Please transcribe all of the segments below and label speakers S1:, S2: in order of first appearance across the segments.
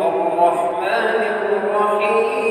S1: الرحمن الرحيم.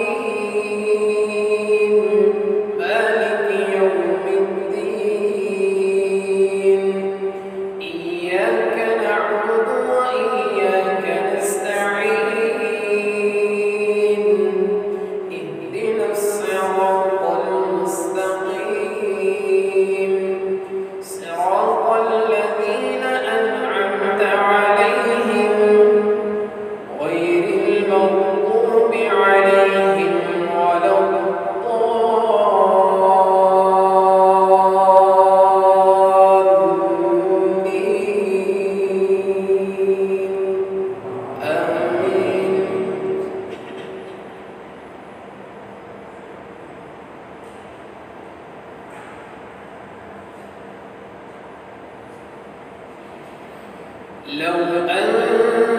S1: لو أنزلنا